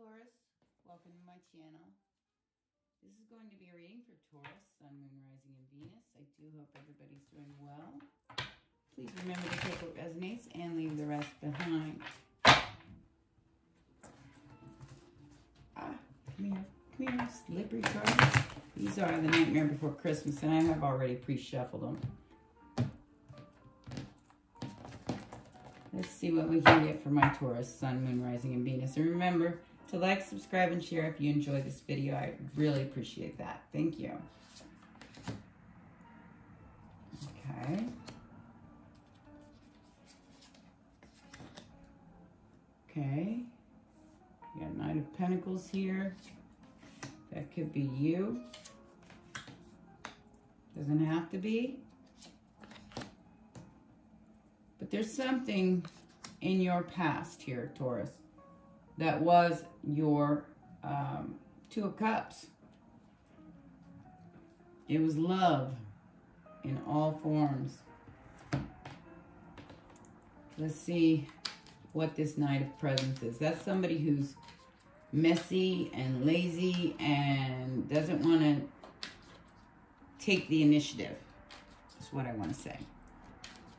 Taurus. Welcome to my channel. This is going to be a reading for Taurus, Sun, Moon, Rising, and Venus. I do hope everybody's doing well. Please remember to take what resonates and leave the rest behind. Ah, come here. Come here, slippery cards. These are the Nightmare Before Christmas, and I have already pre-shuffled them. Let's see what we can get for my Taurus, Sun, Moon, Rising, and Venus. And remember to like, subscribe, and share if you enjoy this video. I really appreciate that. Thank you. Okay. Okay. You got Knight of Pentacles here. That could be you. Doesn't have to be. But there's something in your past here, Taurus, that was your um, Two of Cups. It was love in all forms. Let's see what this Knight of Presents is. That's somebody who's messy and lazy and doesn't want to take the initiative. That's what I want to say.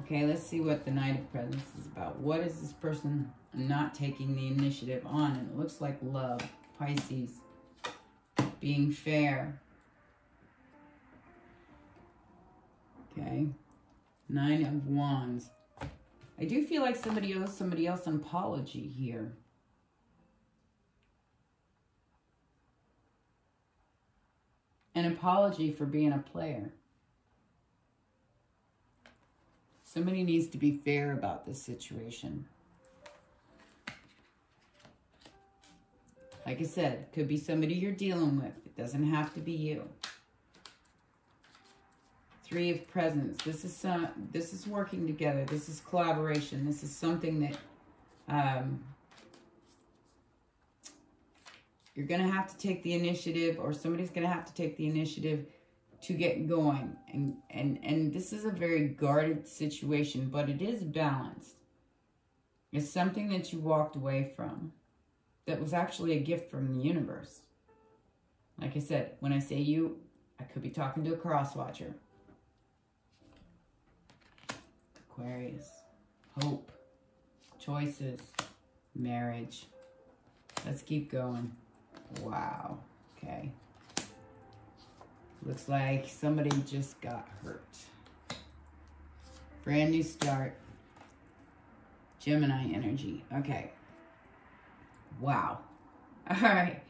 Okay, let's see what the Knight of Presents is about. What is this person not taking the initiative on? And it looks like love, Pisces, being fair. Okay, Nine of Wands. I do feel like somebody owes somebody else an apology here. An apology for being a player. Somebody needs to be fair about this situation. Like I said, could be somebody you're dealing with. It doesn't have to be you. Three of presents. This is some. This is working together. This is collaboration. This is something that um, you're going to have to take the initiative, or somebody's going to have to take the initiative to get going. And, and, and this is a very guarded situation, but it is balanced. It's something that you walked away from that was actually a gift from the universe. Like I said, when I say you, I could be talking to a cross watcher. Aquarius, hope, choices, marriage. Let's keep going. Wow. Okay. Looks like somebody just got hurt. Brand new start. Gemini energy. Okay. Wow. All right.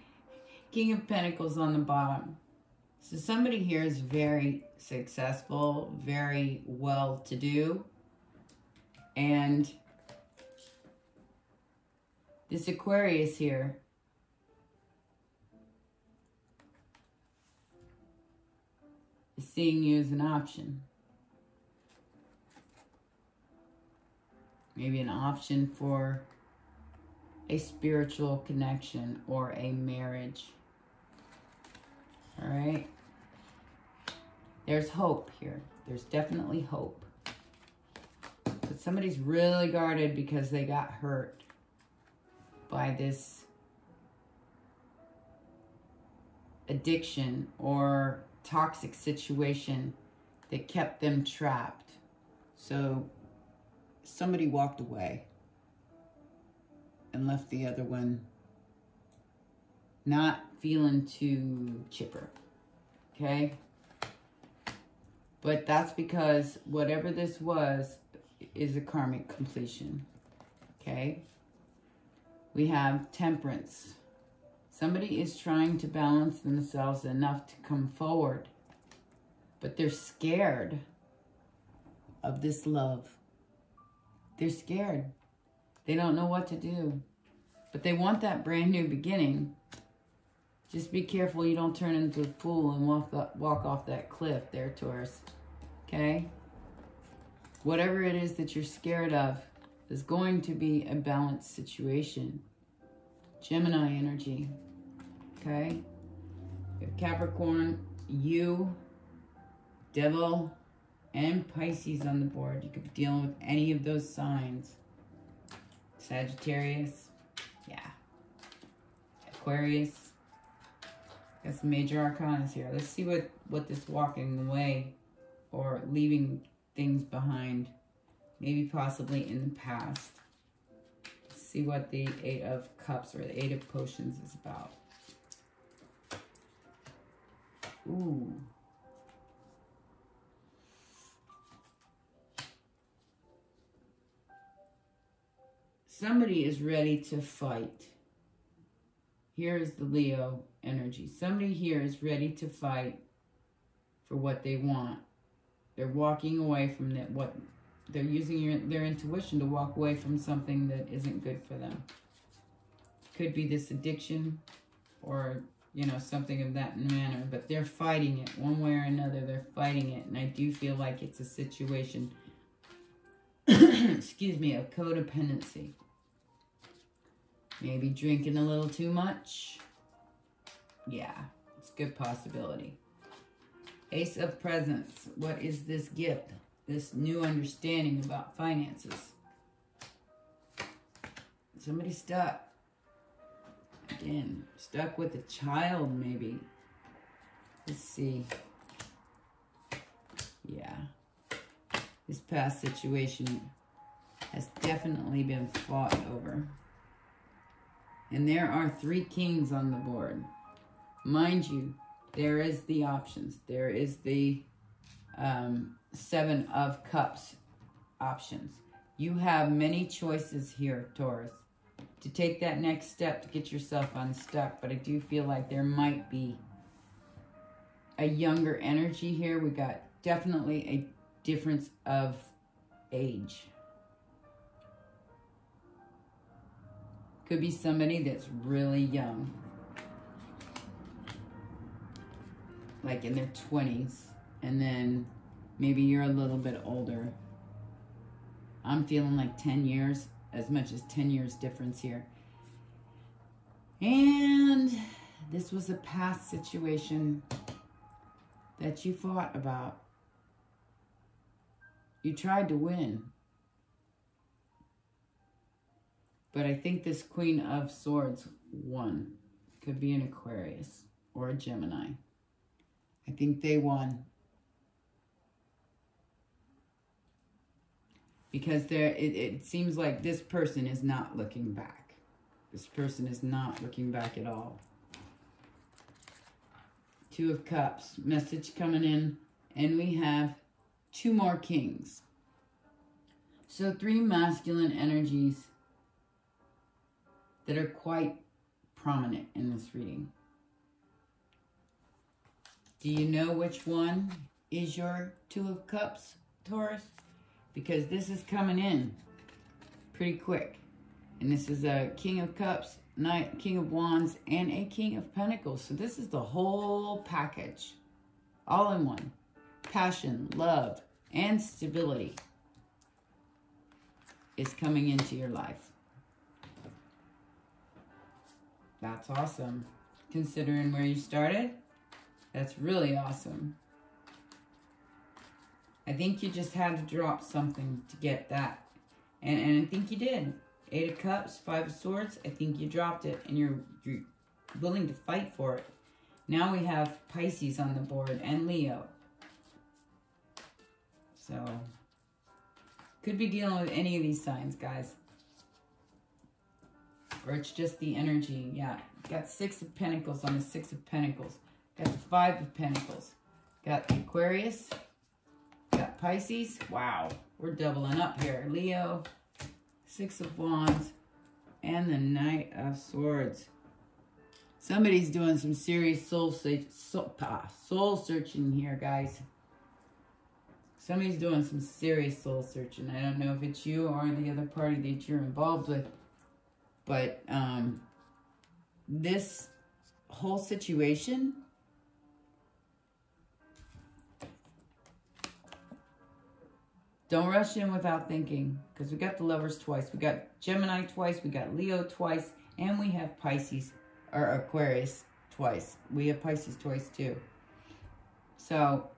King of Pentacles on the bottom. So somebody here is very successful, very well-to-do. And this Aquarius here seeing you as an option. Maybe an option for a spiritual connection or a marriage. All right. There's hope here. There's definitely hope. But somebody's really guarded because they got hurt by this addiction or toxic situation that kept them trapped. So somebody walked away and left the other one not feeling too chipper. Okay? But that's because whatever this was is a karmic completion. Okay? We have temperance. Somebody is trying to balance themselves enough to come forward, but they're scared of this love. They're scared. They don't know what to do, but they want that brand new beginning. Just be careful you don't turn into a fool and walk, the, walk off that cliff there, Taurus. Okay? Whatever it is that you're scared of is going to be a balanced situation. Gemini energy. Okay? Capricorn, you, Devil, and Pisces on the board. You could be dealing with any of those signs. Sagittarius, yeah. Aquarius. Got some major arcanas here. Let's see what, what this walking away or leaving things behind, maybe possibly in the past. See what the Eight of Cups or the Eight of Potions is about. Ooh. Somebody is ready to fight. Here is the Leo energy. Somebody here is ready to fight for what they want. They're walking away from that what they're using your, their intuition to walk away from something that isn't good for them. Could be this addiction or, you know, something of that manner, but they're fighting it one way or another. They're fighting it, and I do feel like it's a situation, excuse me, of codependency. Maybe drinking a little too much. Yeah, it's a good possibility. Ace of Presents. What is this gift? This new understanding about finances. Somebody stuck. Again, stuck with a child maybe. Let's see. Yeah. This past situation has definitely been fought over. And there are three kings on the board. Mind you, there is the options. There is the um, seven of cups options. You have many choices here, Taurus, to take that next step to get yourself unstuck. But I do feel like there might be a younger energy here. We got definitely a difference of age. Could be somebody that's really young. Like in their 20s. And then maybe you're a little bit older. I'm feeling like 10 years, as much as 10 years difference here. And this was a past situation that you fought about. You tried to win. But I think this Queen of Swords won. Could be an Aquarius or a Gemini. I think they won. Because there, it, it seems like this person is not looking back. This person is not looking back at all. Two of Cups, message coming in. And we have two more Kings. So three masculine energies that are quite prominent in this reading. Do you know which one is your Two of Cups, Taurus? Because this is coming in pretty quick. And this is a King of Cups, Knight, King of Wands, and a King of Pentacles. So this is the whole package. All in one. Passion, love, and stability is coming into your life. That's awesome. Considering where you started, that's really awesome. I think you just had to drop something to get that. And, and I think you did. Eight of Cups, Five of Swords. I think you dropped it and you're, you're willing to fight for it. Now we have Pisces on the board and Leo. So, could be dealing with any of these signs, guys or it's just the energy. Yeah, got six of pentacles on the six of pentacles. Got the five of pentacles. Got Aquarius. Pisces. Wow, we're doubling up here. Leo, six of wands, and the knight of swords. Somebody's doing some serious soul, soul, soul searching here, guys. Somebody's doing some serious soul searching. I don't know if it's you or the other party that you're involved with. But um, this whole situation Don't rush in without thinking because we got the lovers twice. We got Gemini twice. We got Leo twice. And we have Pisces or Aquarius twice. We have Pisces twice too. So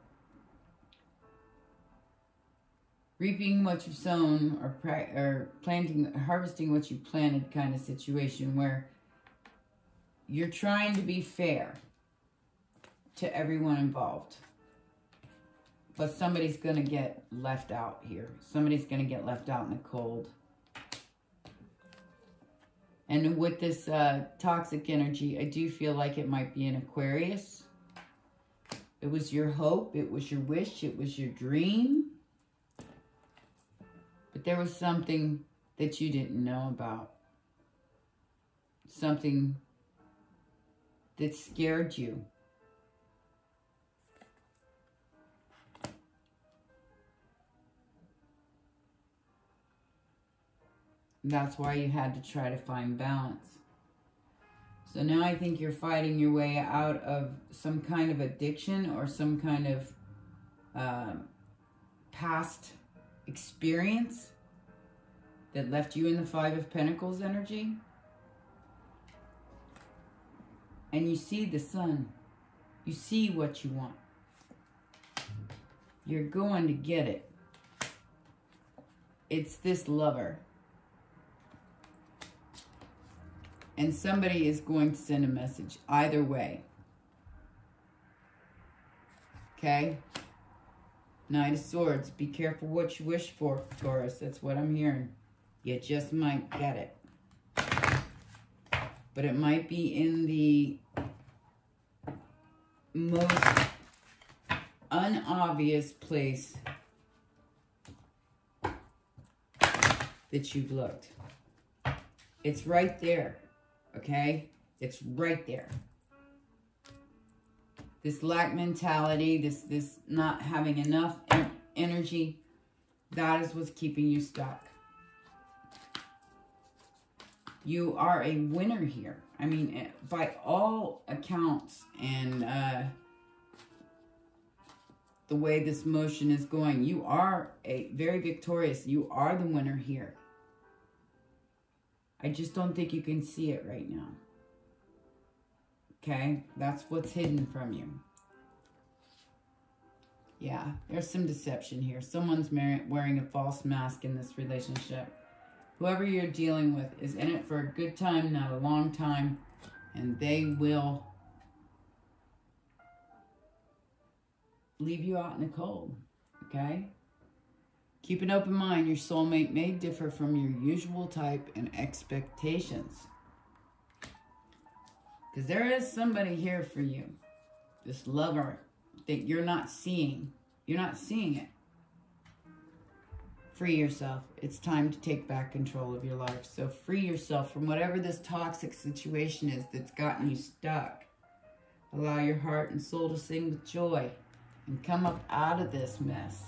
reaping what you've sown or, or planting, harvesting what you planted kind of situation where you're trying to be fair to everyone involved. But somebody's going to get left out here. Somebody's going to get left out in the cold. And with this uh, toxic energy, I do feel like it might be an Aquarius. It was your hope. It was your wish. It was your dream. But there was something that you didn't know about. Something that scared you. That's why you had to try to find balance. So now I think you're fighting your way out of some kind of addiction or some kind of uh, past experience that left you in the Five of Pentacles energy. And you see the sun. You see what you want. You're going to get it. It's this lover. And somebody is going to send a message either way. Okay? Knight of Swords. Be careful what you wish for, Taurus. That's what I'm hearing. You just might get it. But it might be in the most unobvious place that you've looked. It's right there, okay? It's right there. This lack mentality, this, this not having enough energy, that is what's keeping you stuck. You are a winner here. I mean, eh, by all accounts and uh, the way this motion is going, you are a very victorious. You are the winner here. I just don't think you can see it right now. Okay? That's what's hidden from you. Yeah, there's some deception here. Someone's wearing a false mask in this relationship. Whoever you're dealing with is in it for a good time, not a long time, and they will leave you out in the cold, okay? Keep an open mind. Your soulmate may differ from your usual type and expectations. Because there is somebody here for you. This lover that you're not seeing. You're not seeing it. Free yourself. It's time to take back control of your life. So free yourself from whatever this toxic situation is that's gotten you stuck. Allow your heart and soul to sing with joy and come up out of this mess.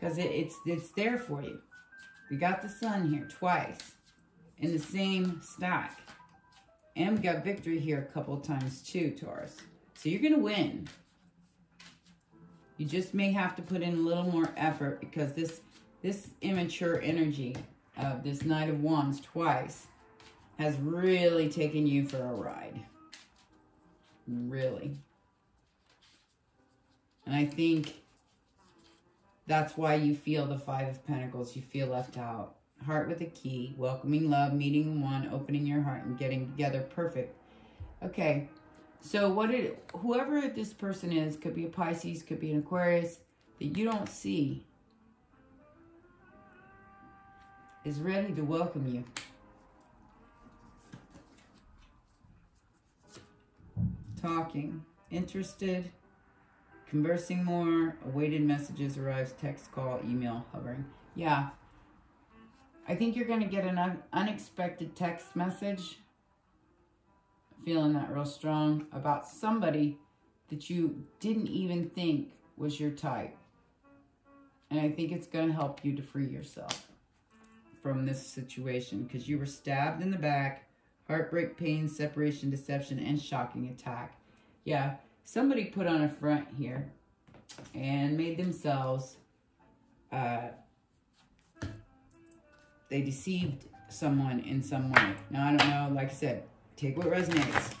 Because it, it's, it's there for you. We got the sun here twice in the same stack. And we got victory here a couple times too, Taurus. So you're going to win. You just may have to put in a little more effort because this, this immature energy of this Knight of Wands twice has really taken you for a ride. Really. And I think that's why you feel the Five of Pentacles. You feel left out. Heart with a key. Welcoming love. Meeting one. Opening your heart and getting together. Perfect. Okay. So what it, whoever this person is, could be a Pisces, could be an Aquarius, that you don't see, is ready to welcome you. Talking, interested, conversing more, awaited messages arrives, text, call, email, hovering. Yeah. I think you're going to get an un unexpected text message feeling that real strong about somebody that you didn't even think was your type. And I think it's going to help you to free yourself from this situation because you were stabbed in the back, heartbreak, pain, separation, deception, and shocking attack. Yeah, somebody put on a front here and made themselves, uh, they deceived someone in some way. Now, I don't know, like I said, take what resonates.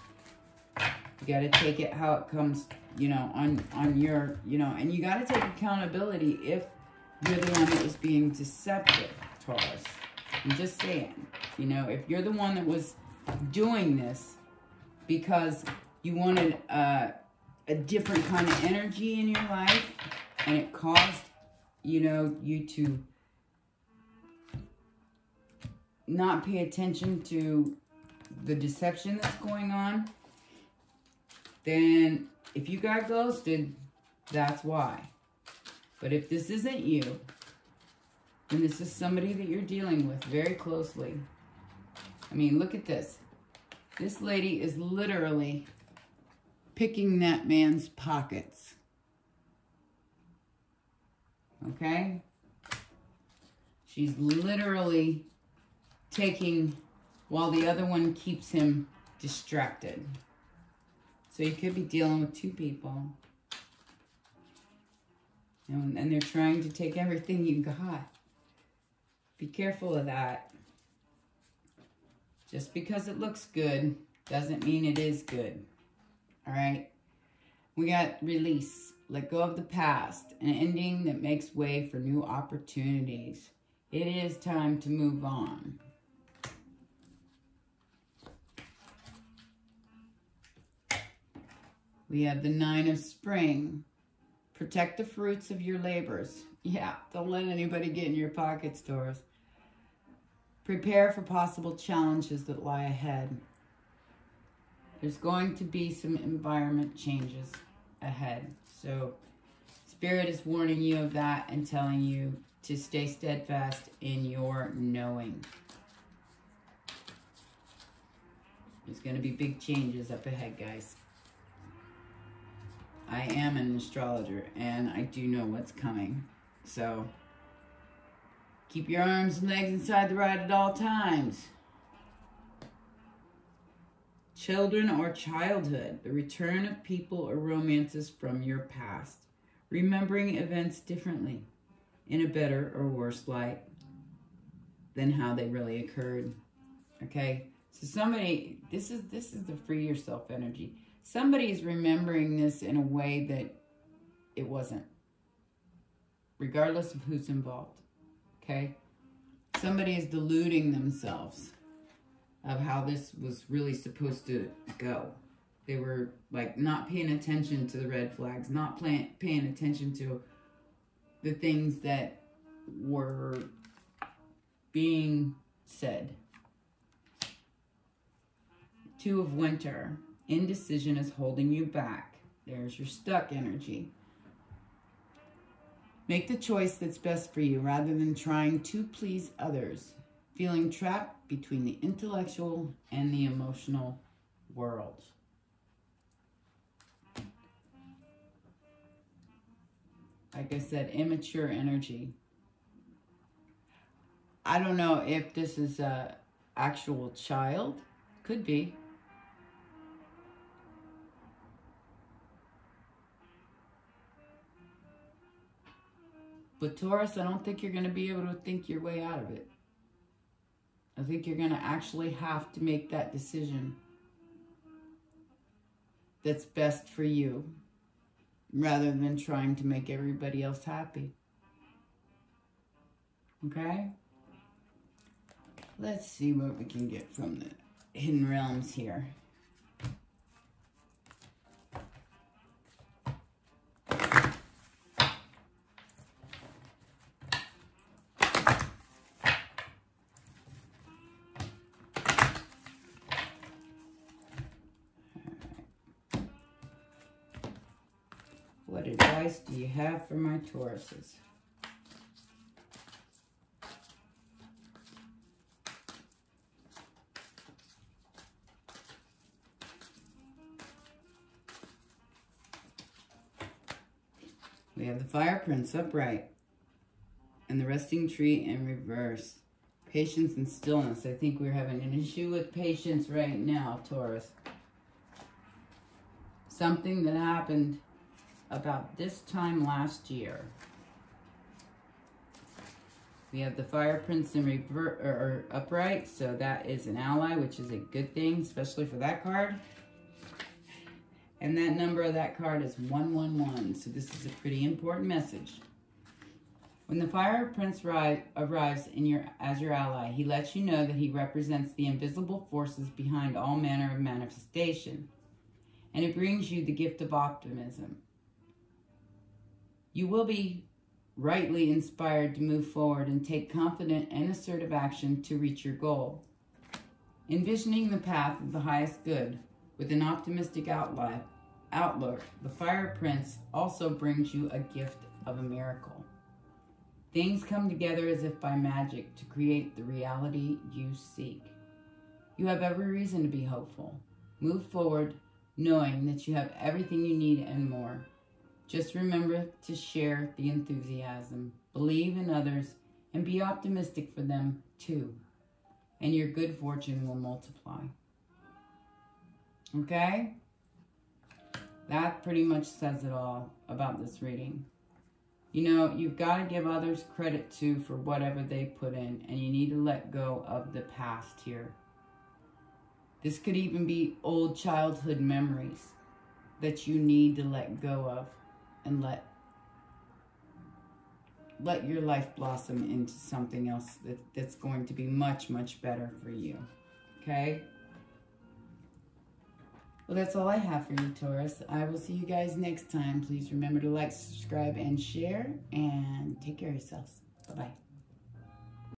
You got to take it how it comes, you know, on, on your, you know, and you got to take accountability if you're the one that was being deceptive, Taurus. I'm just saying, you know, if you're the one that was doing this because you wanted a, a different kind of energy in your life and it caused, you know, you to not pay attention to the deception that's going on, then if you got ghosted, that's why. But if this isn't you, then this is somebody that you're dealing with very closely. I mean, look at this. This lady is literally picking that man's pockets. Okay? She's literally taking while the other one keeps him distracted. So you could be dealing with two people. And, and they're trying to take everything you got. Be careful of that. Just because it looks good doesn't mean it is good. All right? We got release. Let go of the past. An ending that makes way for new opportunities. It is time to move on. We have the Nine of Spring. Protect the fruits of your labors. Yeah, don't let anybody get in your pockets, Taurus. Prepare for possible challenges that lie ahead. There's going to be some environment changes ahead. So Spirit is warning you of that and telling you to stay steadfast in your knowing. There's going to be big changes up ahead, guys. I am an astrologer and I do know what's coming. So keep your arms and legs inside the ride at all times. Children or childhood, the return of people or romances from your past. Remembering events differently, in a better or worse light than how they really occurred. Okay? So somebody, this is this is the free yourself energy somebody's remembering this in a way that it wasn't, regardless of who's involved. Okay? Somebody is deluding themselves of how this was really supposed to go. They were like not paying attention to the red flags, not paying paying attention to the things that were being said. Two of winter. Indecision is holding you back. There's your stuck energy. Make the choice that's best for you rather than trying to please others. Feeling trapped between the intellectual and the emotional world. Like I said, immature energy. I don't know if this is a actual child. Could be. But Taurus, I don't think you're going to be able to think your way out of it. I think you're going to actually have to make that decision that's best for you rather than trying to make everybody else happy. Okay? Let's see what we can get from the Hidden Realms here. Advice do you have for my Tauruses? We have the Fire Prince upright and the Resting Tree in reverse. Patience and stillness. I think we're having an issue with patience right now, Taurus. Something that happened about this time last year. We have the Fire Prince in reverse or, or er, upright, so that is an ally, which is a good thing, especially for that card. And that number of that card is 111, so this is a pretty important message. When the Fire Prince arrives in your, as your ally, he lets you know that he represents the invisible forces behind all manner of manifestation, and it brings you the gift of optimism. You will be rightly inspired to move forward and take confident and assertive action to reach your goal. Envisioning the path of the highest good with an optimistic outlook, the Fire Prince also brings you a gift of a miracle. Things come together as if by magic to create the reality you seek. You have every reason to be hopeful. Move forward knowing that you have everything you need and more. Just remember to share the enthusiasm, believe in others, and be optimistic for them too. And your good fortune will multiply. Okay? That pretty much says it all about this reading. You know, you've got to give others credit too for whatever they put in, and you need to let go of the past here. This could even be old childhood memories that you need to let go of and let let your life blossom into something else that, that's going to be much, much better for you. Okay? Well, that's all I have for you, Taurus. I will see you guys next time. Please remember to like, subscribe, and share. And take care of yourselves. Bye-bye.